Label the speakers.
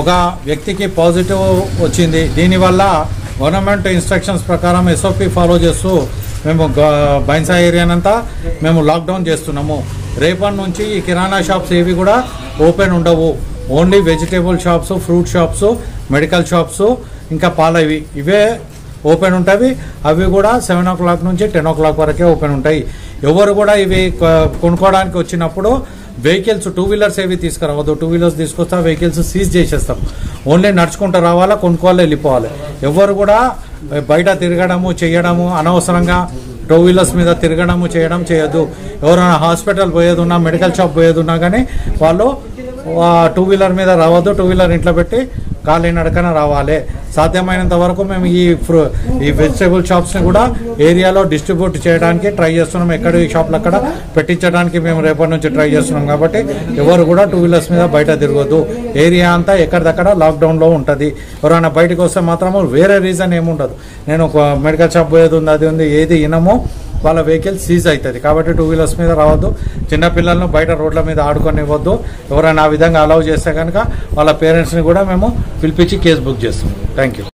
Speaker 1: ఒక వ్యక్తికి పాజిటివ్ వచ్చింది. దీనివల్ల గవర్నమెంట్ ఇన్స్ట్రక్షన్స్ ప్రకారం ఎస్ఓపి ఫాలో చేస్తూ మేము బైన్సా ఏరియానంతా మేము లాక్డౌన్ చేస్తున్నాము. రేపటి నుంచి ఈ కిరాణా షాప్స్ ఏవి కూడా ఓపెన్ ఉండవు. Only vegetable shops fruit shops medical shops ఇంకా పాలవి. ఇవే ఓపెన్ ఉంటాయి. అవి కూడా సెవెన్ ఓ క్లాక్ నుంచి టెన్ ఓ క్లాక్ వరకే ఓపెన్ ఉంటాయి. ఎవరు కూడా ఇవి కొనుక్కోవడానికి వచ్చినప్పుడు వెహికల్స్ టూ వీలర్స్ ఏవి తీసుకురావద్దు టూ వీలర్స్ తీసుకొస్తా వెహికల్స్ సీజ్ చేసేస్తాం. ఓన్లీ నడుచుకుంటూ రావాలా కొనుక్కోవాలి వెళ్ళిపోవాలి. ఎవరు కూడా బయట తిరగడము చేయడము అనవసరంగా టూ వీలర్స్ మీద తిరగడము చేయడం చేయొద్దు. ఎవరైనా హాస్పిటల్ పోయేది ఉన్నా మెడికల్ షాప్ పోయేది ఉన్నా కానీ వాళ్ళు టూ వీలర్ మీద రావద్దు టూ వీలర్ ఇంట్లో పెట్టి కాలినడకన రావాలి. సాధ్యమైనంత వరకు మేము ఈ ఫ్రూ ఈ వెజిటేబుల్ షాప్స్ని కూడా ఏరియాలో డిస్ట్రిబ్యూట్ చేయడానికి ట్రై చేస్తున్నాం. ఎక్కడ ఈ షాప్లు అక్కడ పెట్టించడానికి మేము రేపటి నుంచి ట్రై చేస్తున్నాం కాబట్టి ఎవరు కూడా టూ వీలర్స్ మీద బయట తిరగదు ఏరియా అంతా ఎక్కడిదక్కడ లాక్డౌన్లో ఉంటుంది. ఎవరైనా బయటకు వస్తే మాత్రము వేరే రీజన్ ఏముండదు. నేను ఒక మెడికల్ షాప్ పోయేది ఉంది అది ఉంది ఏది ఇనమో వాళ్ళ వెహికల్ సీజ్ అవుతుంది. కాబట్టి టూ వీలర్స్ మీద రావద్దు. చిన్నపిల్లలను బయట రోడ్ల మీద ఆడుకొనివ్వద్దు. ఎవరైనా ఆ విధంగా అలౌ చేస్తే కనుక వాళ్ళ పేరెంట్స్ని కూడా మేము పిలిపించి కేసు బుక్ చేస్తాం. Thank you